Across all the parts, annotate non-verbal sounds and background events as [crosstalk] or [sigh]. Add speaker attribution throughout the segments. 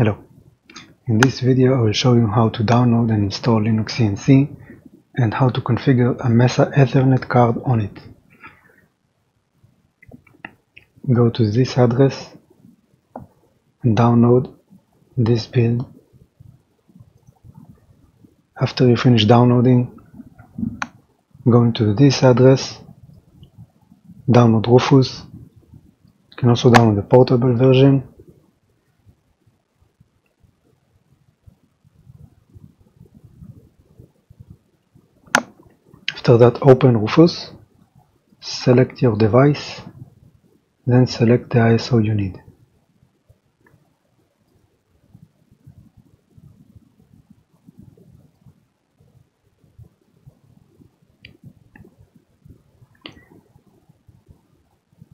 Speaker 1: Hello. In this video I will show you how to download and install Linux CNC and how to configure a Mesa Ethernet card on it. Go to this address and download this build. After you finish downloading, go into this address, download Rufus. You can also download the portable version After that open Rufus, select your device, then select the ISO you need.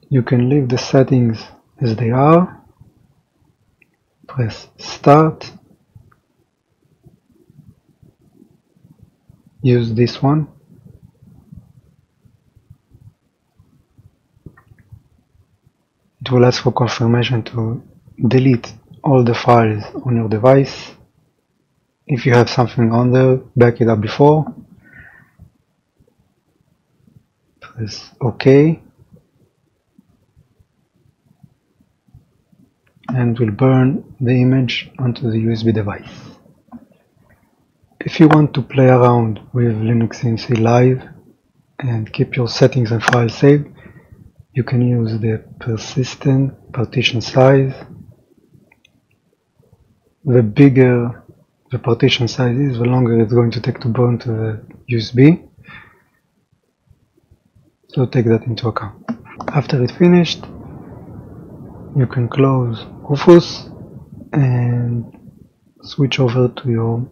Speaker 1: You can leave the settings as they are, press start, use this one It will ask for confirmation to delete all the files on your device. If you have something on there, back it up before. Press OK. And will burn the image onto the USB device. If you want to play around with Linux CNC Live and keep your settings and files saved, you can use the persistent partition size. The bigger the partition size is, the longer it's going to take to burn to the USB. So take that into account. After it finished, you can close Rufus and switch over to your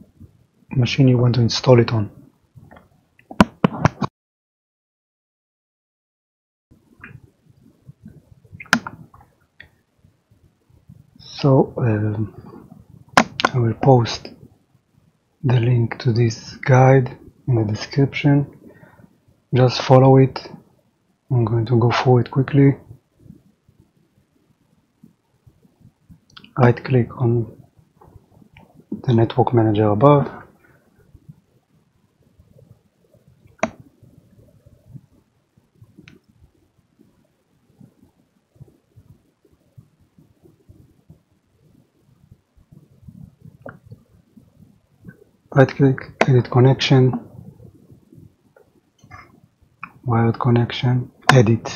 Speaker 1: machine you want to install it on. So um, I will post the link to this guide in the description. Just follow it. I'm going to go through it quickly. Right click on the network manager above right click edit connection. Wired connection edit.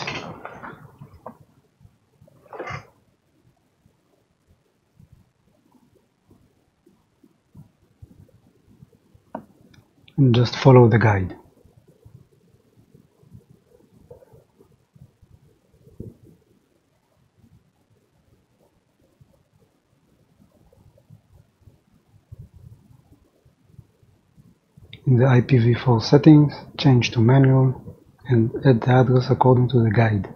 Speaker 1: And just follow the guide In the IPv4 settings, change to manual and add the address according to the guide.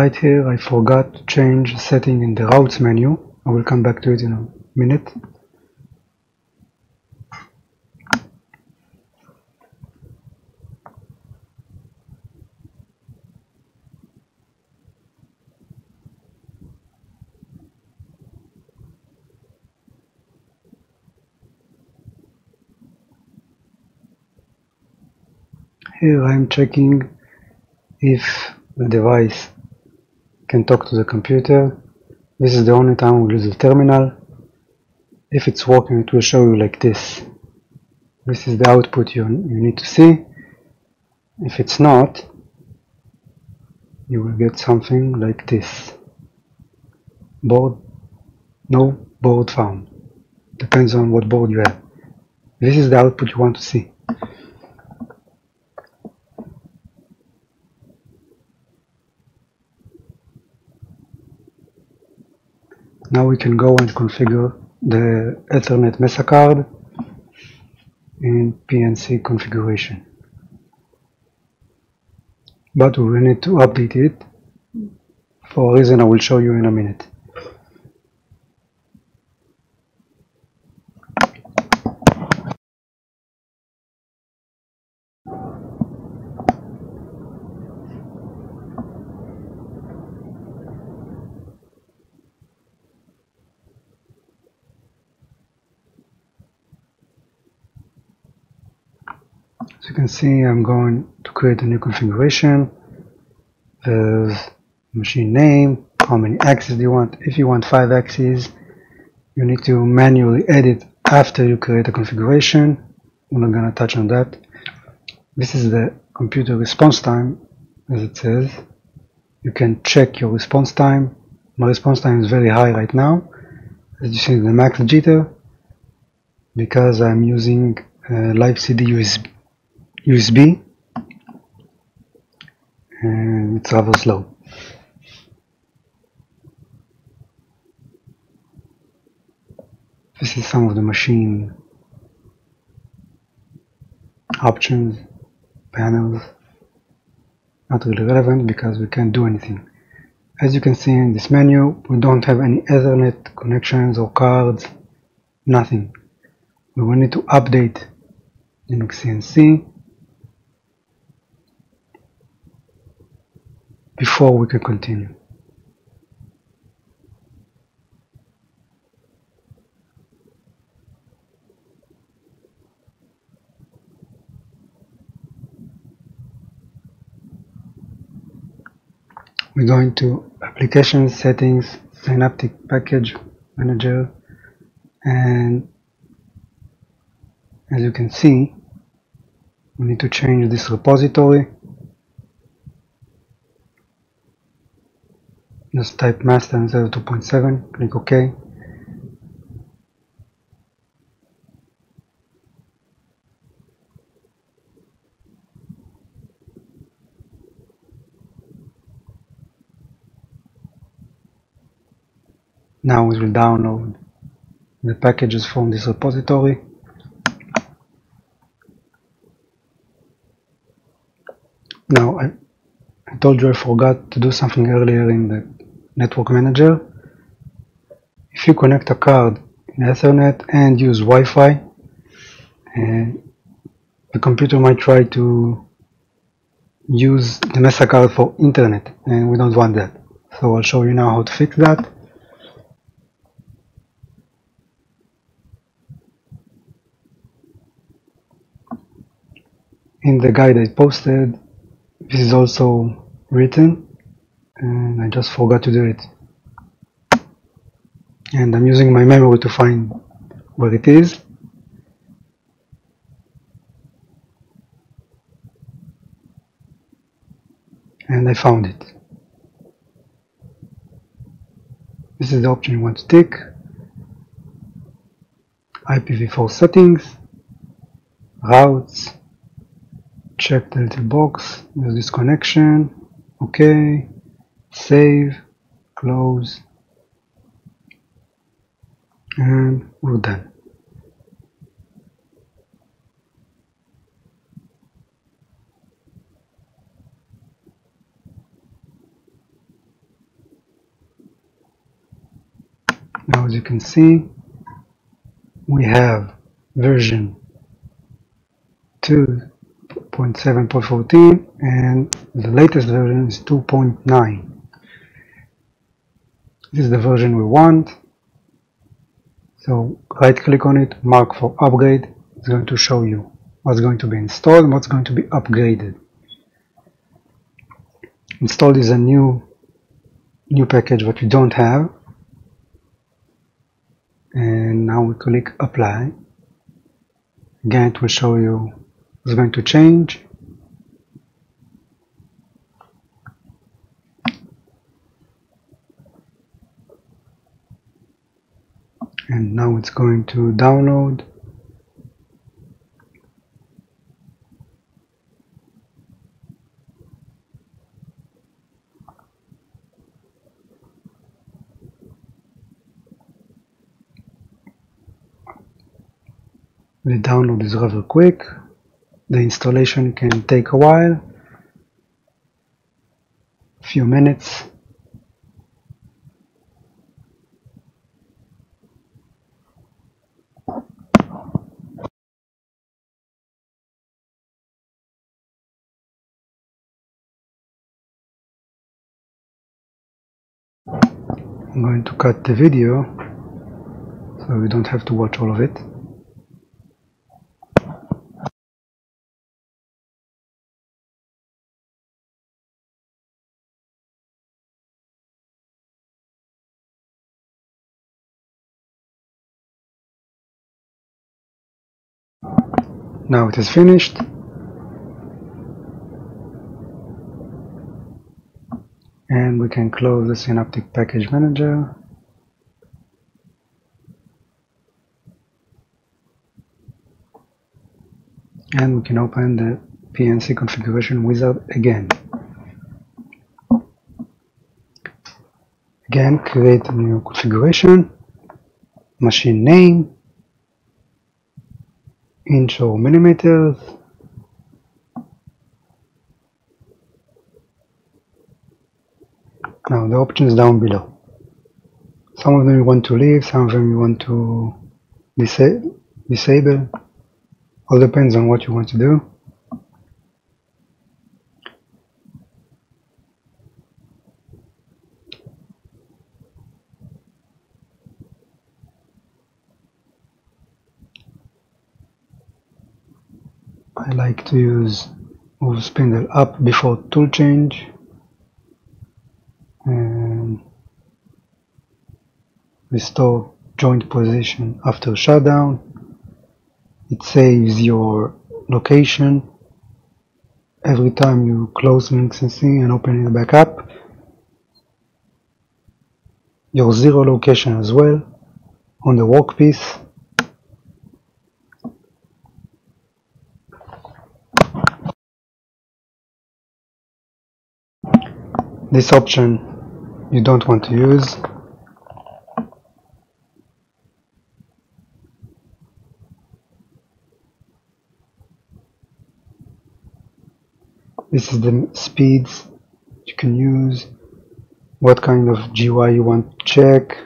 Speaker 1: Right here I forgot to change setting in the routes menu. I will come back to it in a minute. Here I am checking if the device can talk to the computer. This is the only time we'll use the terminal. If it's working, it will show you like this. this is the output you, you need to see if it's not you will get something like this board no board found depends on what board you have this is the output you want to see now we can go and configure the Ethernet Mesa card in PNC configuration. But we need to update it for a reason I will show you in a minute As you can see, I'm going to create a new configuration. There's machine name, how many axes do you want. If you want five axes, you need to manually edit after you create a configuration. We're not going to touch on that. This is the computer response time, as it says. You can check your response time. My response time is very high right now. As you see, the max jitter because I'm using uh, live CD USB USB and it's rather slow. This is some of the machine options, panels, not really relevant because we can't do anything. As you can see in this menu, we don't have any Ethernet connections or cards, nothing. We will need to update Linux CNC before we can continue. We're going to applications, settings, synaptic package manager and as you can see we need to change this repository just type master instead of 2.7 click OK. Now we will download the packages from this repository. Now I, I told you I forgot to do something earlier in the network manager. If you connect a card in Ethernet and use Wi-Fi, uh, the computer might try to use the Mesa card for internet and we don't want that. So I'll show you now how to fix that. In the guide I posted, this is also written and I just forgot to do it. And I'm using my memory to find where it is. And I found it. This is the option you want to tick. IPv4 settings routes check the little box there's this connection. Okay save, close, and we're done. Now as you can see, we have version 2.7.14 and the latest version is 2.9 this is the version we want. So right click on it mark for upgrade. It's going to show you what's going to be installed what's going to be upgraded. Installed is a new new package that we don't have. And now we click apply. Again it will show you it's going to change and now it's going to download. The download is rather quick. The installation can take a while a few minutes I'm going to cut the video so you don't have to watch all of it Now it is finished. And we can close the Synaptic Package Manager. And we can open the PNC configuration wizard again. Again, create a new configuration, machine name, inch or millimeters now the options down below. Some of them you want to leave some of them you want to disa disable. All depends on what you want to do. I like to use move spindle up before tool change and restore joint position after shutdown. It saves your location. Every time you close see and open it back up your zero location as well on the workpiece this option you don't want to use. This is the speeds you can use what kind of GUI you want to check.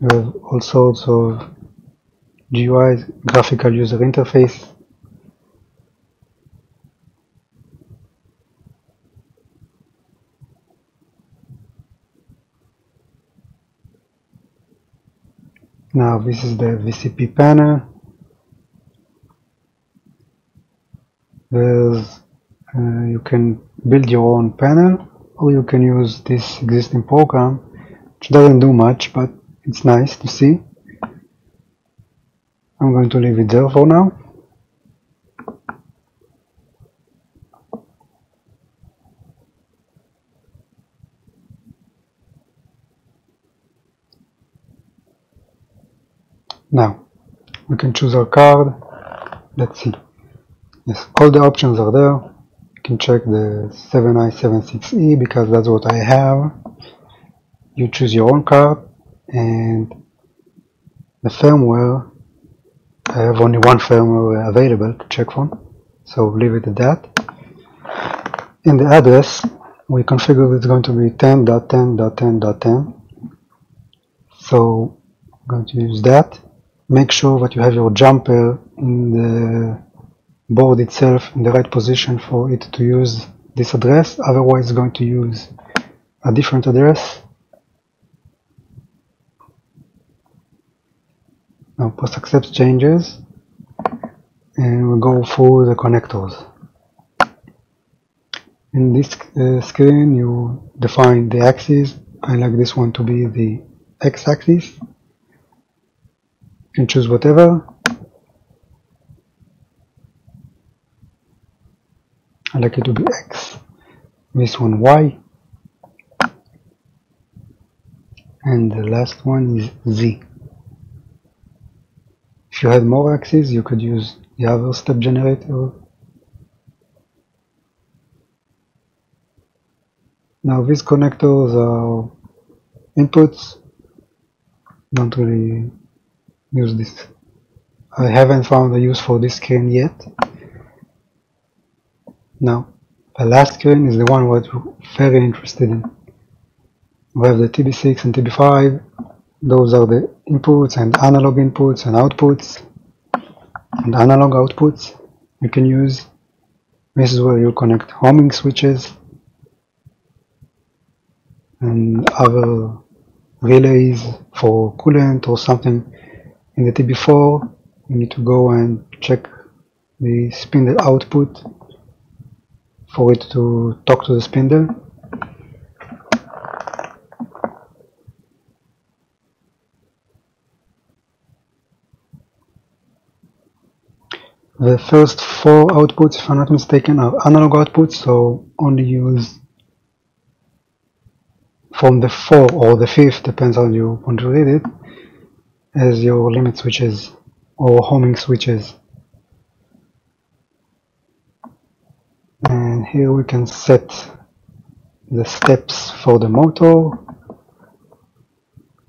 Speaker 1: You have all sorts of GUI, graphical user interface. Now this is the VCP panel. There's, uh, you can build your own panel or you can use this existing program which doesn't do much but it's nice to see. I'm going to leave it there for now. Now, we can choose our card. Let's see. Yes, all the options are there. You can check the 7i76E because that's what I have. You choose your own card and the firmware I have only one firmware available to check from, so leave it at that. In the address, we configure it's going to be 10.10.10.10. So I'm going to use that. Make sure that you have your jumper in the board itself in the right position for it to use this address, otherwise it's going to use a different address Now post accept changes and we'll go through the connectors. In this uh, screen you define the axis. I like this one to be the x-axis. Can choose whatever. I like it to be x. This one y. And the last one is z you had more axes you could use the other step generator. Now these connectors are inputs. Don't really use this. I haven't found a use for this screen yet. Now the last screen is the one we're very interested in. We have the TB6 and TB5 those are the inputs and analog inputs and outputs. And analog outputs you can use. This is where you connect homing switches and other relays for coolant or something in the TB4 you need to go and check the spindle output for it to talk to the spindle The first four outputs, if I'm not mistaken, are analog outputs, so only use from the 4 or the 5th, depends on you want to read it, as your limit switches or homing switches. And here we can set the steps for the motor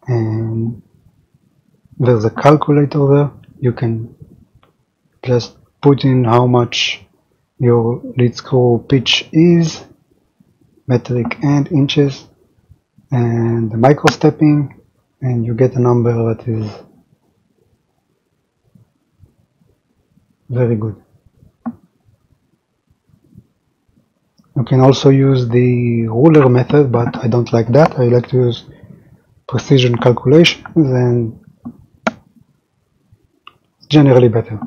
Speaker 1: and there's a calculator there. You can just put in how much your lead screw pitch is, metric and inches and the micro stepping and you get a number that is very good. You can also use the ruler method but I don't like that. I like to use precision calculations and generally better.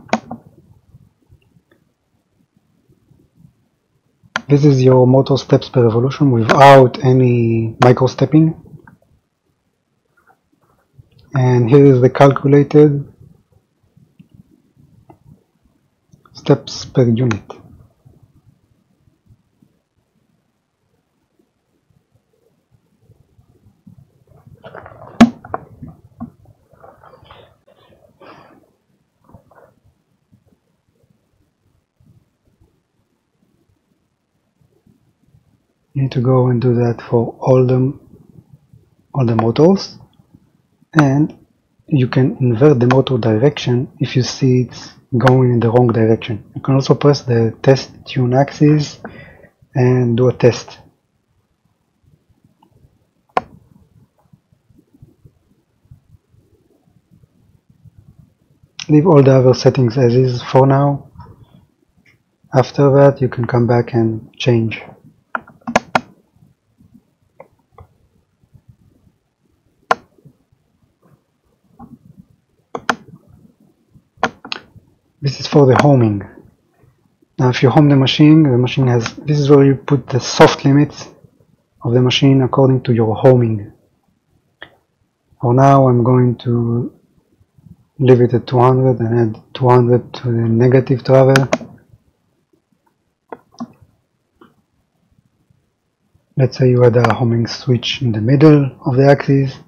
Speaker 1: This is your motor steps per revolution without any micro stepping. And here is the calculated steps per unit. Need to go and do that for all the all the motors. And you can invert the motor direction if you see it's going in the wrong direction. You can also press the test tune axis and do a test. Leave all the other settings as is for now. After that you can come back and change This is for the homing. Now if you home the machine, the machine has, this is where you put the soft limits of the machine according to your homing. For now I'm going to leave it at 200 and add 200 to the negative travel. Let's say you had a homing switch in the middle of the axis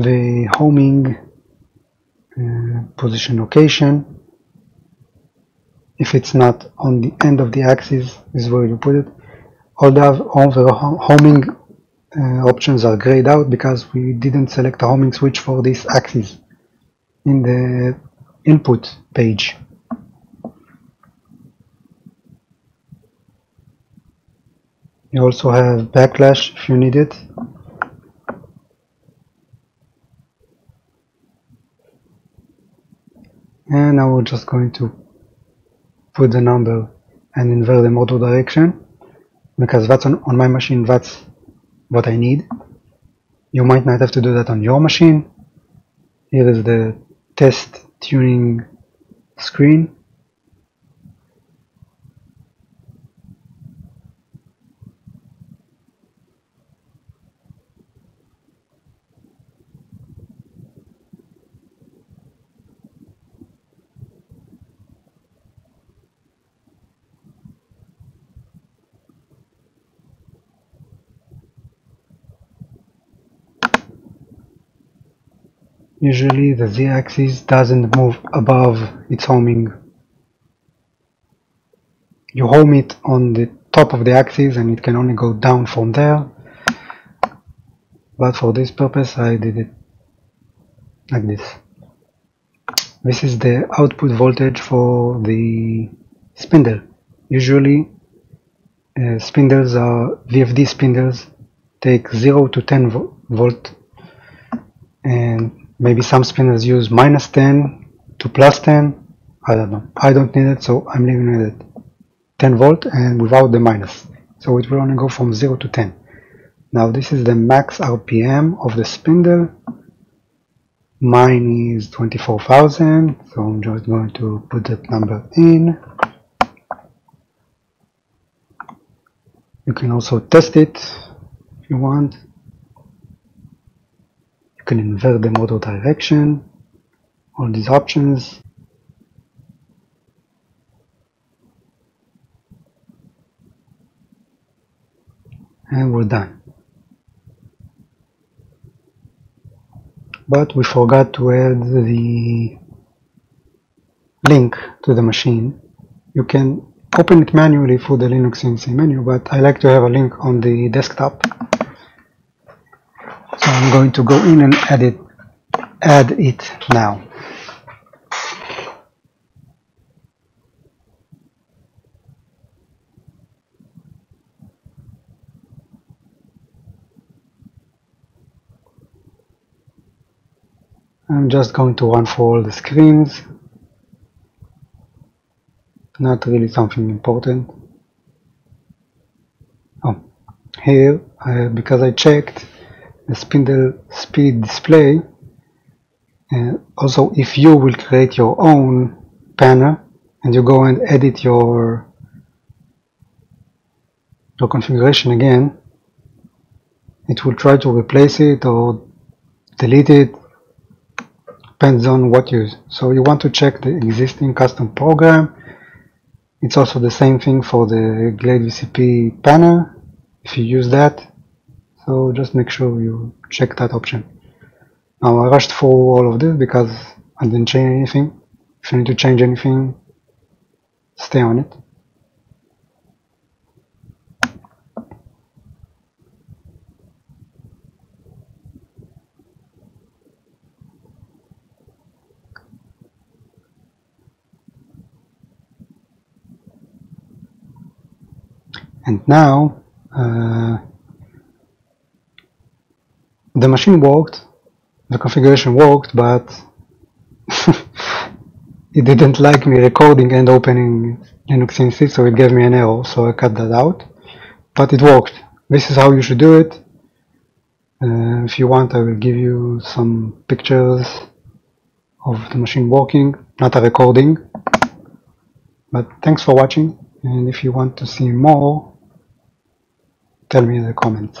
Speaker 1: the homing uh, position location. If it's not on the end of the axis is where you put it. All the, all the homing uh, options are grayed out because we didn't select a homing switch for this axis in the input page. You also have backlash if you need it and now we're just going to put the number and invert the motor direction because that's on, on my machine that's what I need. You might not have to do that on your machine. Here is the test tuning screen usually the z-axis doesn't move above its homing. You home it on the top of the axis and it can only go down from there. But for this purpose I did it like this. This is the output voltage for the spindle. Usually uh, spindles are VFD spindles take 0 to 10 vo volt and maybe some spinners use minus 10 to plus 10 I don't know. I don't need it so I'm leaving it at 10 volt and without the minus. So it will only go from 0 to 10 now this is the max RPM of the spindle. Mine is 24,000 so I'm just going to put that number in. You can also test it if you want can invert the motor direction all these options. And we're done. But we forgot to add the link to the machine. You can open it manually through the Linux CNC menu but I like to have a link on the desktop I'm going to go in and add it add it now. I'm just going to run for all the screens. Not really something important. Oh here because I checked spindle speed display and also if you will create your own panel and you go and edit your your configuration again it will try to replace it or delete it depends on what you use. So you want to check the existing custom program. It's also the same thing for the Glade VCP panel if you use that. So just make sure you check that option. Now I rushed through all of this because I didn't change anything. If you need to change anything, stay on it. and now uh, the machine worked the configuration worked but [laughs] it didn't like me recording and opening Linux CNC so it gave me an error so I cut that out. But it worked. This is how you should do it. Uh, if you want I will give you some pictures of the machine working not a recording. But thanks for watching and if you want to see more tell me in the comments